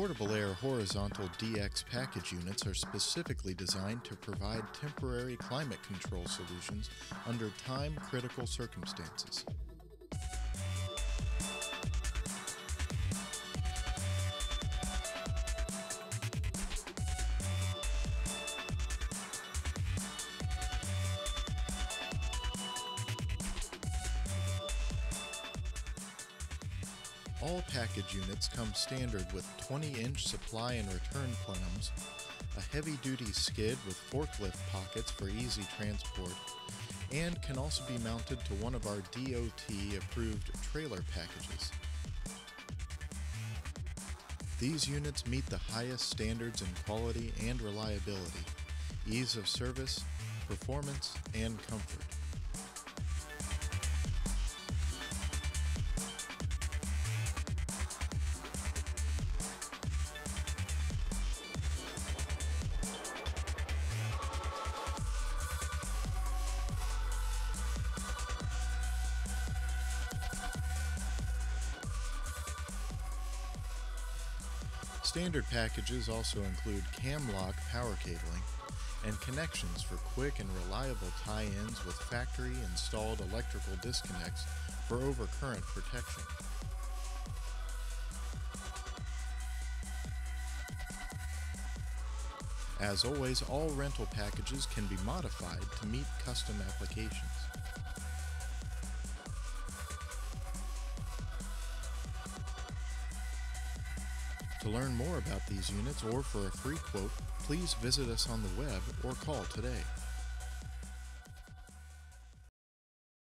Portable Air horizontal DX package units are specifically designed to provide temporary climate control solutions under time critical circumstances. All package units come standard with 20-inch supply and return plenums, a heavy-duty skid with forklift pockets for easy transport, and can also be mounted to one of our DOT-approved trailer packages. These units meet the highest standards in quality and reliability, ease of service, performance, and comfort. Standard packages also include cam-lock power cabling and connections for quick and reliable tie-ins with factory installed electrical disconnects for overcurrent protection. As always, all rental packages can be modified to meet custom applications. To learn more about these units or for a free quote, please visit us on the web or call today.